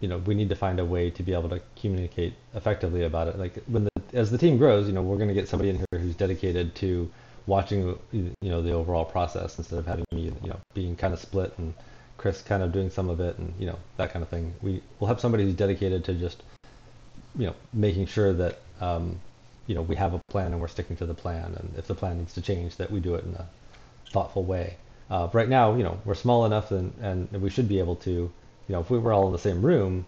you know, we need to find a way to be able to communicate effectively about it. Like when the as the team grows, you know, we're going to get somebody in here who's dedicated to watching, you know, the overall process instead of having me, you know, being kind of split and Chris kind of doing some of it and you know that kind of thing. We will have somebody who's dedicated to just, you know, making sure that um, you know we have a plan and we're sticking to the plan. And if the plan needs to change, that we do it in a thoughtful way. Uh, right now, you know, we're small enough and, and we should be able to, you know, if we were all in the same room,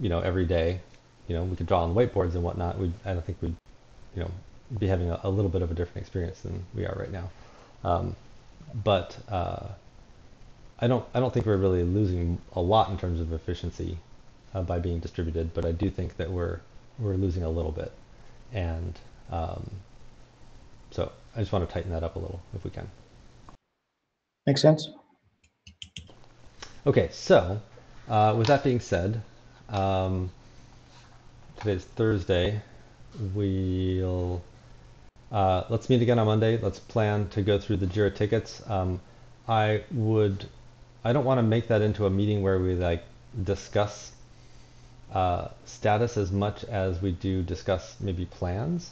you know, every day, you know, we could draw on whiteboards and whatnot. We, I don't think we'd, you know, be having a, a little bit of a different experience than we are right now. Um, but uh, I don't, I don't think we're really losing a lot in terms of efficiency uh, by being distributed. But I do think that we're, we're losing a little bit, and um, so I just want to tighten that up a little if we can. Makes sense. Okay, so uh, with that being said, um, today's Thursday. We'll uh, let's meet again on Monday. Let's plan to go through the Jira tickets. Um, I would, I don't want to make that into a meeting where we like discuss uh, status as much as we do discuss maybe plans.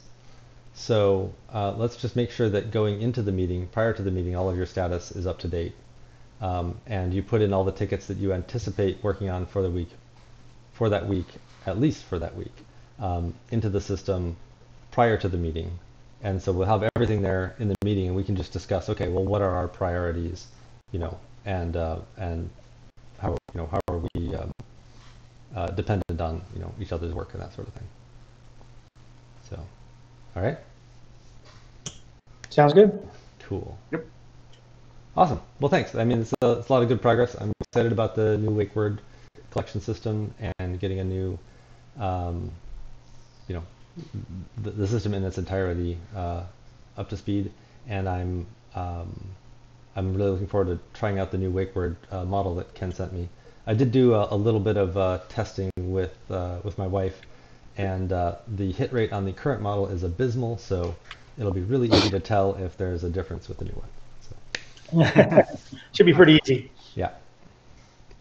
So uh, let's just make sure that going into the meeting, prior to the meeting, all of your status is up to date. Um, and you put in all the tickets that you anticipate working on for the week, for that week, at least for that week, um, into the system prior to the meeting. And so we'll have everything there in the meeting, and we can just discuss, okay, well, what are our priorities, you know, and uh, and how you know how are we um, uh, dependent on you know each other's work and that sort of thing. So, all right. Sounds good. Cool. Yep. Awesome. Well, thanks. I mean, it's a, it's a lot of good progress. I'm excited about the new wake word collection system and getting a new, um, you know, the, the system in its entirety uh, up to speed. And I'm um, I'm really looking forward to trying out the new wake word uh, model that Ken sent me. I did do a, a little bit of uh, testing with uh, with my wife, and uh, the hit rate on the current model is abysmal. So it'll be really easy to tell if there's a difference with the new one. So. Should be pretty easy. Yeah.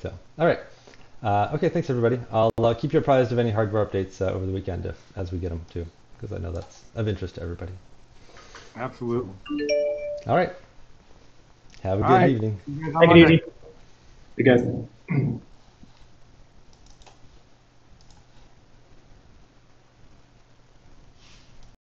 So, all right. Uh, okay, thanks everybody. I'll uh, keep you apprised of any hardware updates uh, over the weekend if, as we get them too, because I know that's of interest to everybody. Absolutely. All right. Have a All good right. evening. You have a good easy. You guys.